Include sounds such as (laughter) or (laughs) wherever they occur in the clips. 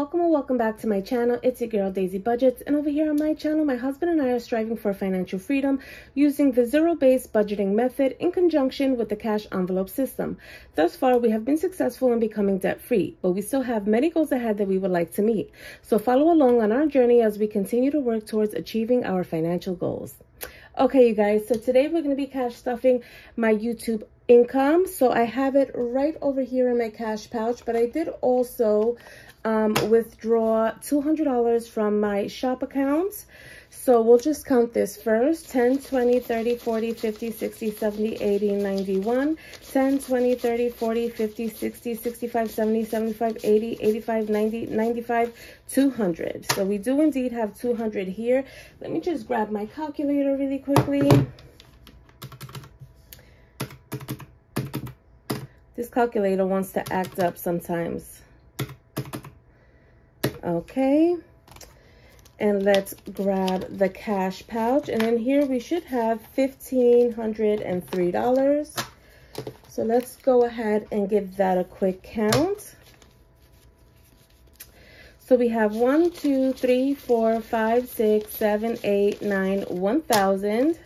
welcome or welcome back to my channel. It's your girl Daisy Budgets and over here on my channel my husband and I are striving for financial freedom using the zero-based budgeting method in conjunction with the cash envelope system. Thus far we have been successful in becoming debt-free but we still have many goals ahead that we would like to meet. So follow along on our journey as we continue to work towards achieving our financial goals. Okay you guys so today we're going to be cash stuffing my YouTube income. So I have it right over here in my cash pouch, but I did also um, withdraw $200 from my shop account. So we'll just count this first. 10, 20, 30, 40, 50, 60, 70, 80, 91. 10, 20, 30, 40, 50, 60, 65, 70, 75, 80, 85, 90, 95, 200. So we do indeed have 200 here. Let me just grab my calculator really quickly. This calculator wants to act up sometimes. Okay. And let's grab the cash pouch. And then here we should have $1,503. So let's go ahead and give that a quick count. So we have one, two, three, four, five, six, seven, eight, nine, one thousand.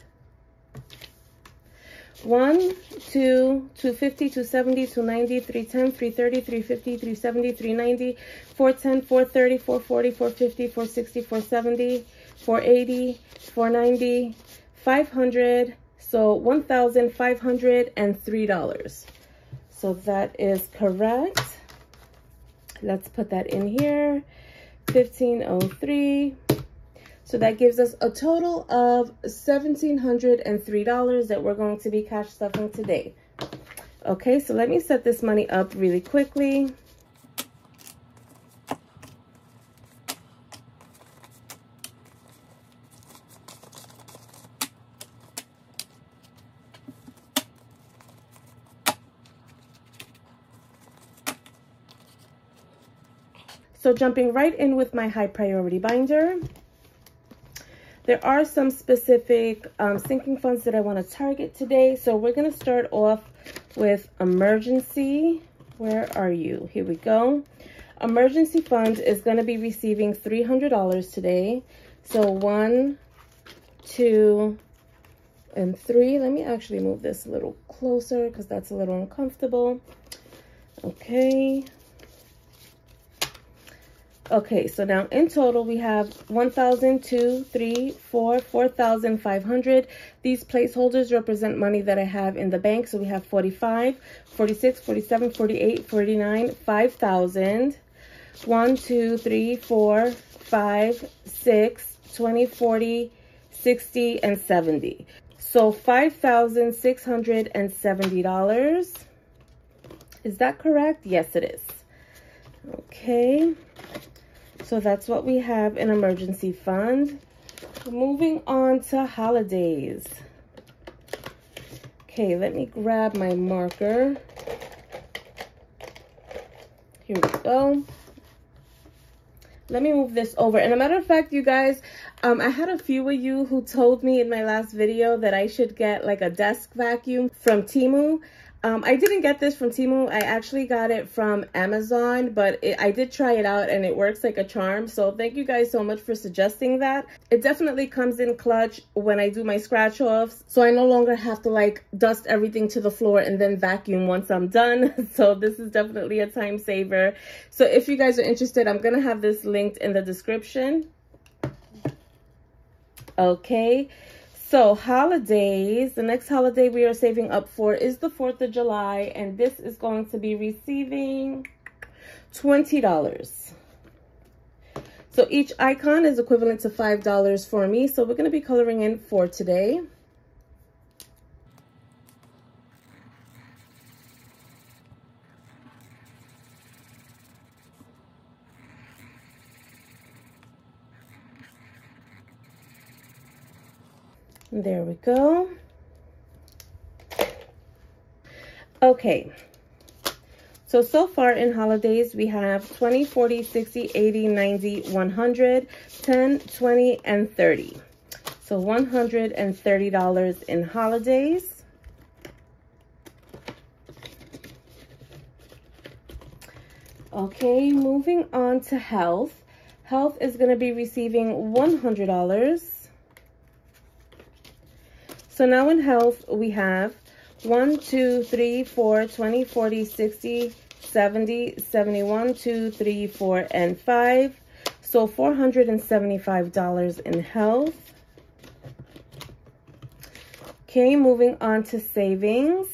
1, 2, 250, 270, 290, 310, 330, 350, 370, 390, 410, 430, 440, 450, 460, 470, 480, 490, 500. So $1,503. So that is correct. Let's put that in here. 1503 so that gives us a total of $1,703 that we're going to be cash stuffing today. Okay, so let me set this money up really quickly. So jumping right in with my high priority binder. There are some specific um, sinking funds that I want to target today. So we're going to start off with emergency. Where are you? Here we go. Emergency fund is going to be receiving $300 today. So one, two, and three. Let me actually move this a little closer because that's a little uncomfortable. Okay. Okay, so now in total we have 1,002, 3, 4, 4,500. These placeholders represent money that I have in the bank. So we have 45, 46, 47, 48, 49, 5,000. 1, 2, 3, 4, 5, 6, 20, 40, 60, and 70. So $5,670. Is that correct? Yes, it is. Okay. So that's what we have in emergency fund. Moving on to holidays. Okay, let me grab my marker. Here we go. Let me move this over. And a matter of fact, you guys, um, I had a few of you who told me in my last video that I should get like a desk vacuum from Temu. Um, I didn't get this from Temu. I actually got it from Amazon, but it, I did try it out and it works like a charm. So thank you guys so much for suggesting that. It definitely comes in clutch when I do my scratch offs. So I no longer have to like dust everything to the floor and then vacuum once I'm done. (laughs) so this is definitely a time saver. So if you guys are interested, I'm going to have this linked in the description. Okay. So holidays, the next holiday we are saving up for is the 4th of July. And this is going to be receiving $20. So each icon is equivalent to $5 for me. So we're going to be coloring in for today. There we go. Okay. So, so far in holidays, we have 20, 40, 60, 80, 90, 100, 10, 20, and 30. So $130 in holidays. Okay, moving on to health. Health is going to be receiving $100. So now in health, we have 1, 2, 3, 4, 20, 40, 60, 70, 71, 2, 3, 4, and 5. So $475 in health. Okay, moving on to savings.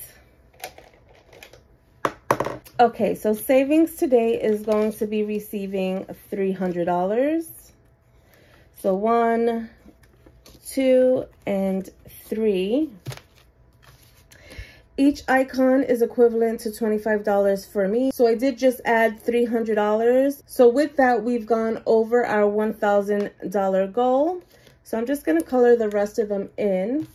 Okay, so savings today is going to be receiving $300. So one, two, and three. Each icon is equivalent to $25 for me. So I did just add $300. So with that, we've gone over our $1,000 goal. So I'm just gonna color the rest of them in.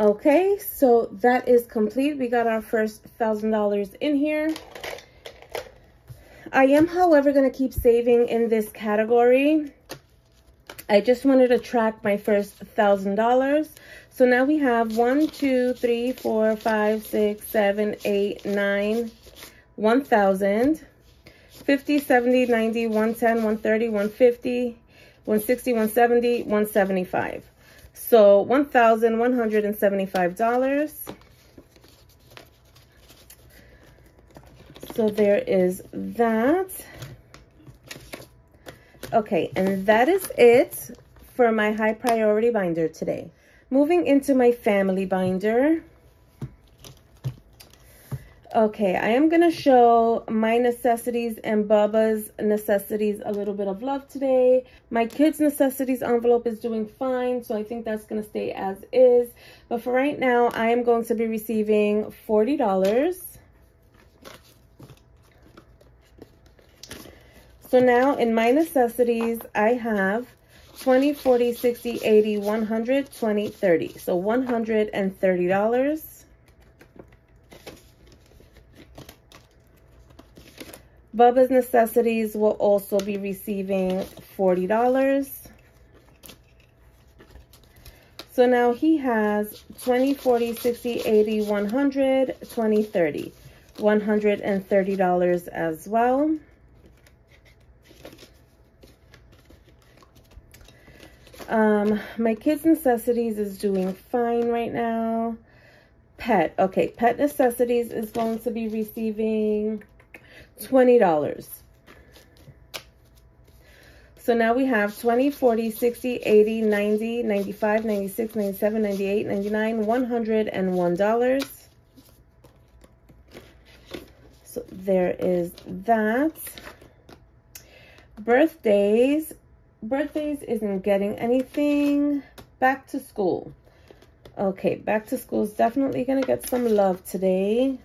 Okay, so that is complete. We got our first $1,000 in here. I am, however, going to keep saving in this category. I just wanted to track my first $1,000. So now we have 1, 2, 3, 4, 5, 6, 7, 8, 9, 1,000. 50, 70, 90, 110, 130, 150, 160, 170, 175. So $1,175. So there is that. Okay, and that is it for my high priority binder today. Moving into my family binder. Okay, I am going to show my necessities and Bubba's necessities a little bit of love today. My kids' necessities envelope is doing fine, so I think that's going to stay as is. But for right now, I am going to be receiving $40. So now in my necessities, I have 20, 40, 60, 80, 100, 20, 30. So $130. Bubba's Necessities will also be receiving $40. So now he has 20, 40, 60, 80, 100, 20, 30. $130 as well. Um, my kids' necessities is doing fine right now. Pet. Okay, pet necessities is going to be receiving $20. So now we have 20, 40, 60, 80, 90, 95, 96, 97, 98, 99, $101. So there is that. Birthdays. Birthdays isn't getting anything. Back to school. Okay, back to school is definitely going to get some love today.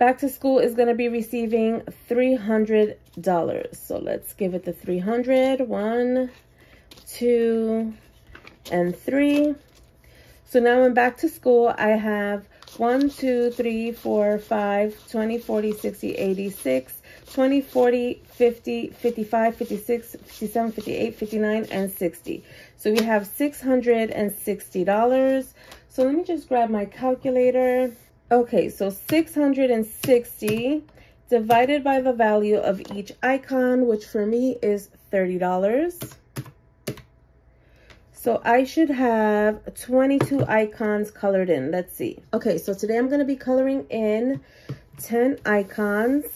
Back to school is going to be receiving $300. So let's give it the 300. One, two, and three. So now in back to school, I have 1, 2, 3, 4, 5, 20, 40, 60, 86, 20, 40, 50, 55, 56, 57, 58, 59, and 60. So we have $660. So let me just grab my calculator. Okay, so 660 divided by the value of each icon, which for me is $30. So I should have 22 icons colored in. Let's see. Okay, so today I'm going to be coloring in 10 icons.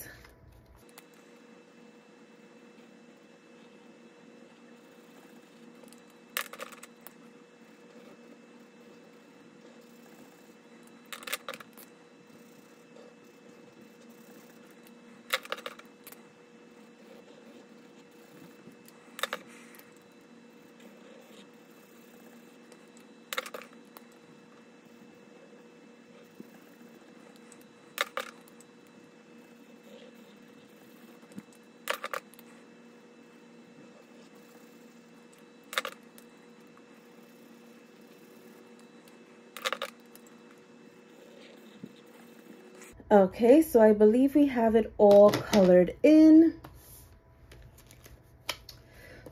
Okay, so I believe we have it all colored in.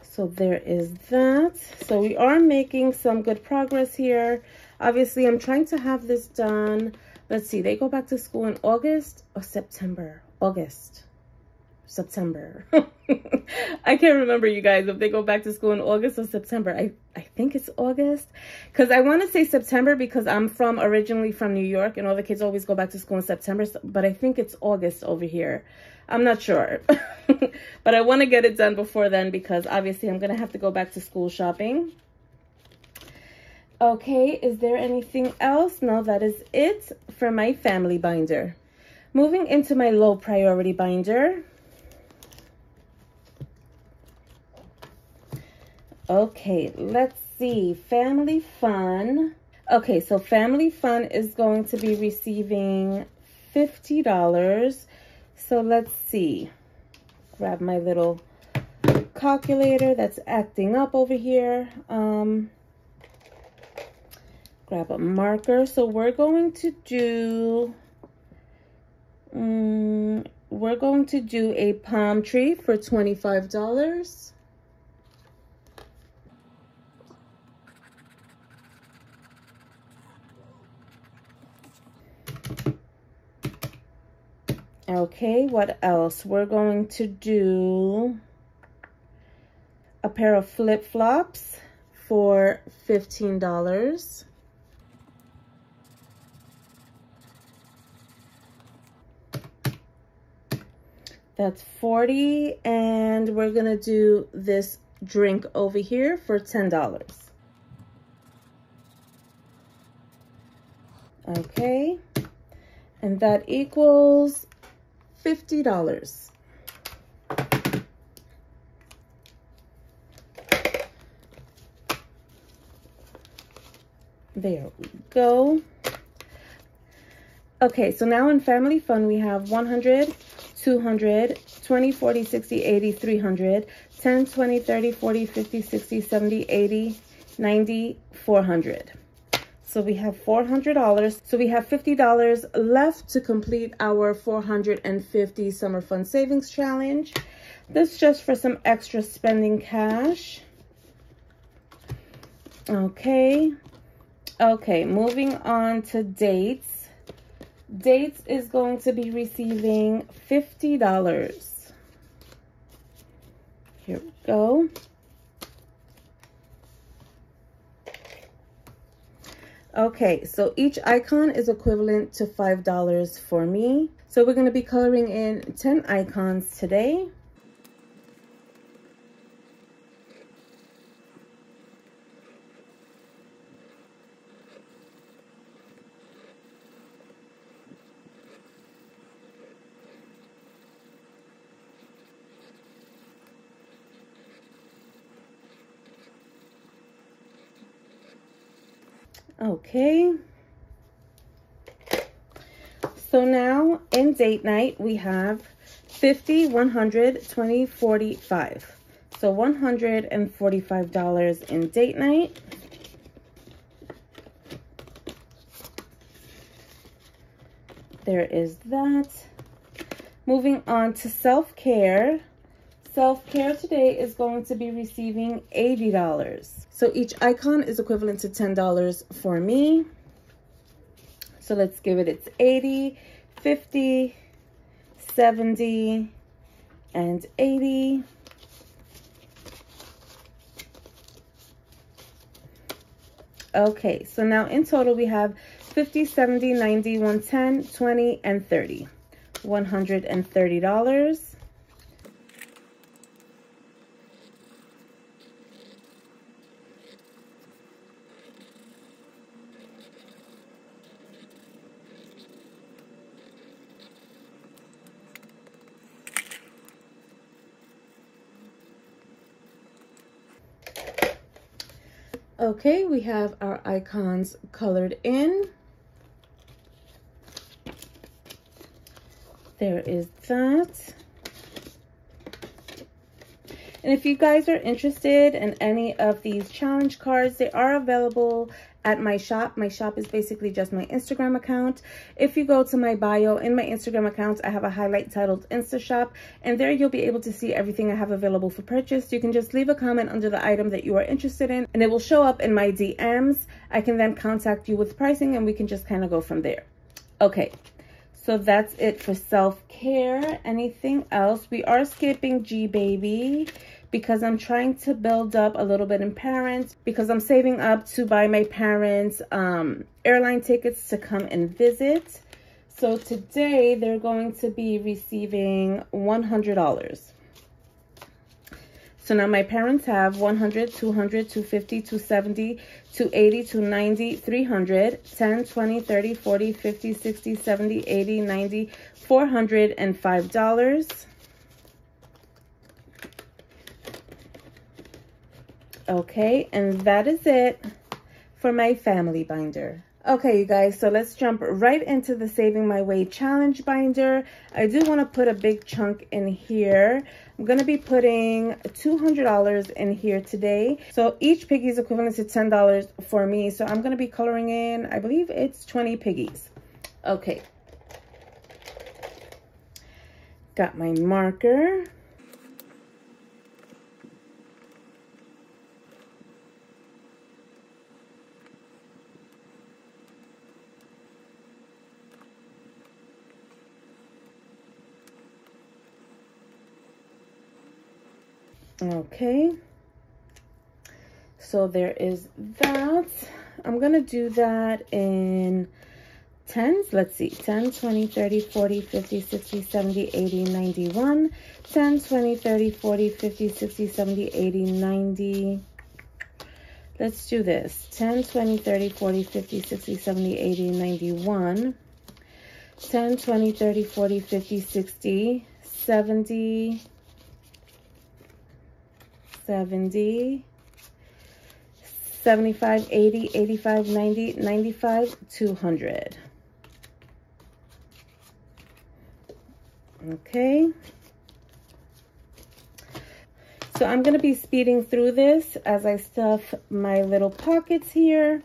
So there is that. So we are making some good progress here. Obviously, I'm trying to have this done. Let's see, they go back to school in August or September? August. September. (laughs) I can't remember you guys if they go back to school in August or September. I, I think it's August because I want to say September because I'm from originally from New York and all the kids always go back to school in September. But I think it's August over here. I'm not sure. (laughs) but I want to get it done before then because obviously I'm going to have to go back to school shopping. Okay, is there anything else? No, that is it for my family binder. Moving into my low priority binder. Okay, let's see. Family Fun. Okay, so Family Fun is going to be receiving $50. So let's see. Grab my little calculator that's acting up over here. Um, grab a marker. So we're going to do, um, we're going to do a palm tree for $25. Okay, what else? We're going to do a pair of flip-flops for $15. That's 40 and we're going to do this drink over here for $10. Okay, and that equals $50. There we go. Okay, so now in Family Fun, we have 100, 200, 20, 40, 60, 80, 300, 10, 20, 30, 40, 50, 60, 70, 80, 90, 400. So we have $400. So we have $50 left to complete our 450 Summer Fun Savings Challenge. This just for some extra spending cash. Okay. Okay, moving on to dates. Dates is going to be receiving $50. Here we go. Okay, so each icon is equivalent to $5 for me. So we're going to be coloring in 10 icons today. Okay. So now in date night, we have 50, 100, 20, 45. So $145 in date night. There is that. Moving on to self-care. Self-care today is going to be receiving $80. So each icon is equivalent to $10 for me. So let's give it its 80, 50, 70, and 80. Okay, so now in total we have 50, 70, 90, 110, 20, and 30. $130. Okay, we have our icons colored in. There is that. And if you guys are interested in any of these challenge cards, they are available at my shop. My shop is basically just my Instagram account. If you go to my bio in my Instagram account, I have a highlight titled Insta Shop, and there you'll be able to see everything I have available for purchase. You can just leave a comment under the item that you are interested in, and it will show up in my DMs. I can then contact you with pricing, and we can just kind of go from there. Okay, so that's it for self-care. Anything else? We are skipping G Baby because I'm trying to build up a little bit in parents because I'm saving up to buy my parents um, airline tickets to come and visit. So today they're going to be receiving $100. So now my parents have 100, 200, 250, 270, 280, 290, 300, 10, 20, 30, 40, 50, 60, 70, 80, 90, $405. Okay, and that is it for my family binder. Okay, you guys, so let's jump right into the Saving My Way Challenge binder. I do want to put a big chunk in here. I'm going to be putting $200 in here today. So each piggy is equivalent to $10 for me. So I'm going to be coloring in, I believe it's 20 piggies. Okay. Got my marker. Okay. So there is that. I'm going to do that in tens. Let's see. 10, 20, 30, 40, 50, 60, 70, 80, 91. 10, 20, 30, 40, 50, 60, 70, 80, 90. Let's do this. 10, 20, 30, 40, 50, 60, 70, 80, 91. 10, 20, 30, 40, 50, 60, 70, 70, 75, 80, 85, 90, 95, 200. Okay. So I'm going to be speeding through this as I stuff my little pockets here.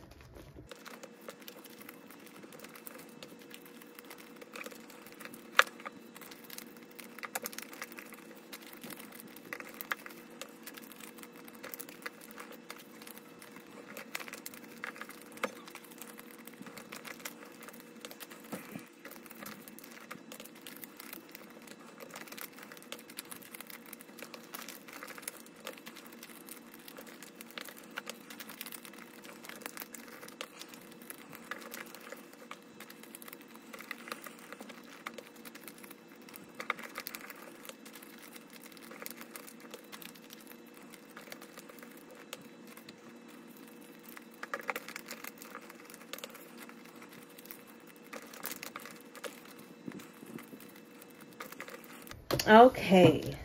Okay,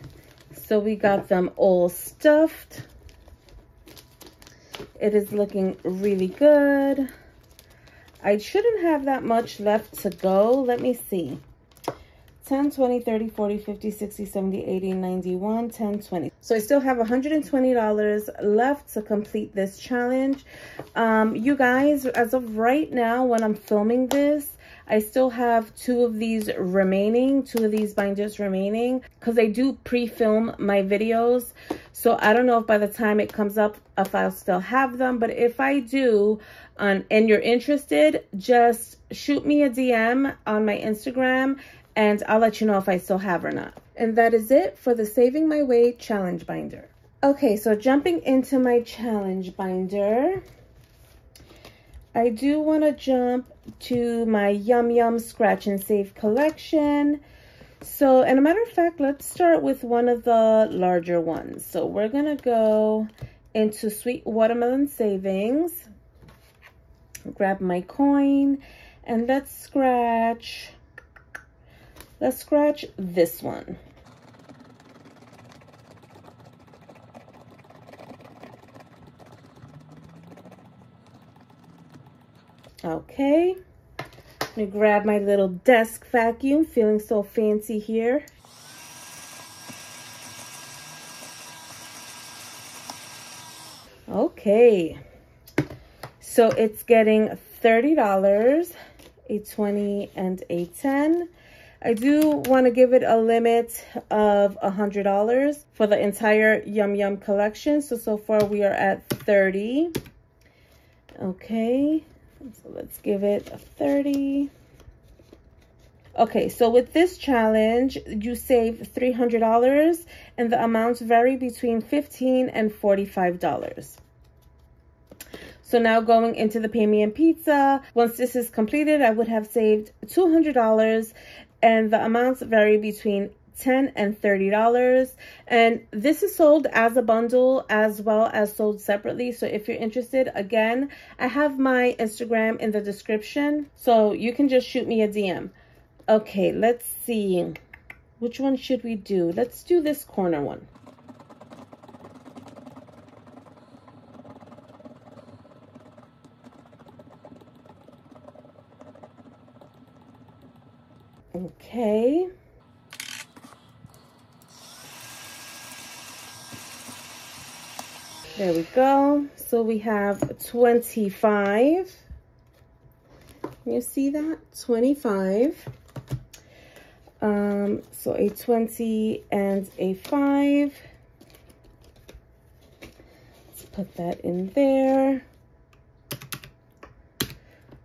so we got them all stuffed. It is looking really good. I shouldn't have that much left to go. Let me see. 10, 20, 30, 40, 50, 60, 70, 80, 91, 10, 20. So I still have $120 left to complete this challenge. Um, you guys, as of right now, when I'm filming this, I still have two of these remaining, two of these binders remaining because I do pre-film my videos. So I don't know if by the time it comes up, if I'll still have them. But if I do um, and you're interested, just shoot me a DM on my Instagram and I'll let you know if I still have or not. And that is it for the Saving My Way challenge binder. Okay, so jumping into my challenge binder. I do want to jump to my Yum Yum Scratch and Save collection. So, and a matter of fact, let's start with one of the larger ones. So we're going to go into Sweet Watermelon Savings. Grab my coin and let's scratch, let's scratch this one. Okay. Let me grab my little desk vacuum. Feeling so fancy here. Okay. So it's getting $30, a 20 and a 10. I do want to give it a limit of $100 for the entire Yum Yum collection. So, so far we are at 30. Okay, so let's give it a 30. Okay, so with this challenge, you save $300 and the amounts vary between 15 and $45. So now going into the Pay Me Pizza, once this is completed, I would have saved $200 and the amounts vary between 10 and $30 and this is sold as a bundle as well as sold separately so if you're interested again I have my Instagram in the description so you can just shoot me a DM Okay, let's see. Which one should we do? Let's do this corner one. Okay. There we go. So we have 25. You see that? 25. Um, so a 20 and a 5. Let's put that in there.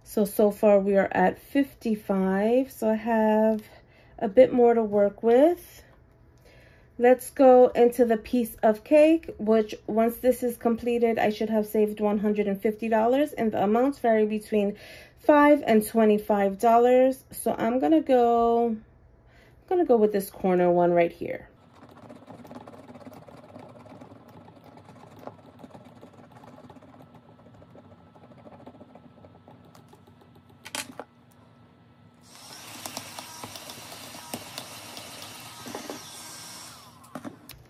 So, so far we are at 55. So I have a bit more to work with. Let's go into the piece of cake, which once this is completed, I should have saved $150 and the amounts vary between 5 and $25. So I'm going to go I'm going to go with this corner one right here.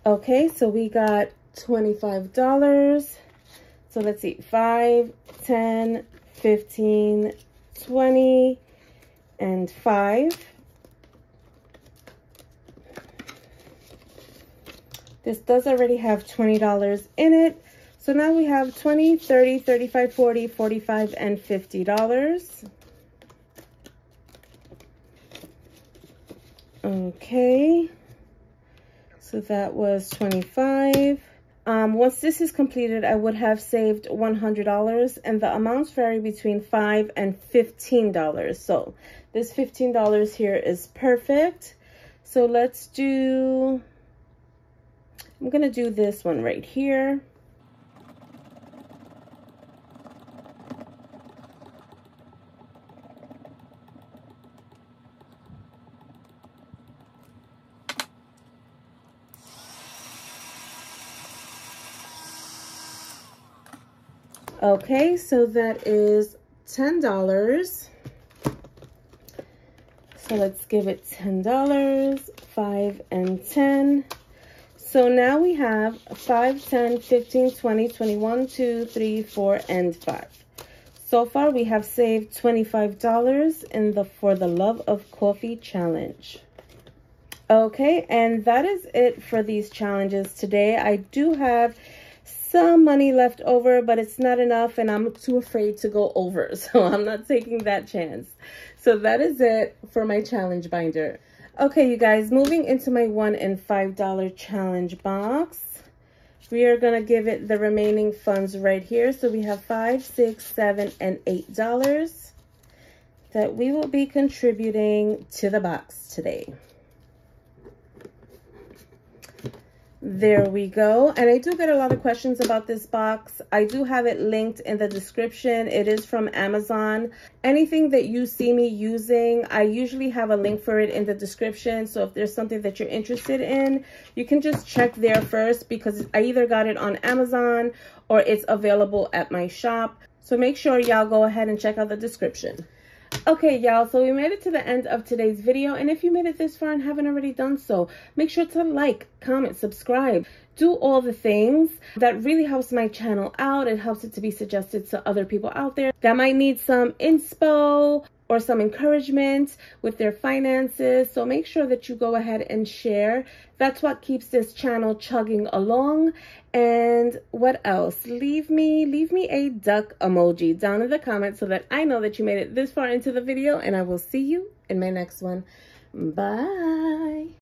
Okay, so we got $25. So let's see, 5, 10, 15, 20, and 5. This does already have $20 in it. So now we have 20, 30, 35, 40, 45, and $50. Okay. So that was 25. Um, once this is completed, I would have saved $100 and the amounts vary between 5 and $15. So this $15 here is perfect. So let's do I'm going to do this one right here. Okay, so that is $10. So let's give it $10, 5 and 10. So now we have 5, 10, 15, 20, 21, 2, 3, 4, and 5. So far, we have saved $25 in the For the Love of Coffee challenge. Okay, and that is it for these challenges today. I do have some money left over, but it's not enough, and I'm too afraid to go over, (laughs) so I'm not taking that chance. So that is it for my challenge binder. Okay, you guys, moving into my one and five dollar challenge box. We are gonna give it the remaining funds right here. So we have five, six, seven, and eight dollars that we will be contributing to the box today. There we go. And I do get a lot of questions about this box. I do have it linked in the description. It is from Amazon. Anything that you see me using, I usually have a link for it in the description. So if there's something that you're interested in, you can just check there first because I either got it on Amazon or it's available at my shop. So make sure y'all go ahead and check out the description. Okay, y'all, so we made it to the end of today's video. And if you made it this far and haven't already done so, make sure to like, comment, subscribe. Do all the things. That really helps my channel out. It helps it to be suggested to other people out there that might need some inspo or some encouragement with their finances. So make sure that you go ahead and share. That's what keeps this channel chugging along. And what else? Leave me, leave me a duck emoji down in the comments so that I know that you made it this far into the video and I will see you in my next one. Bye.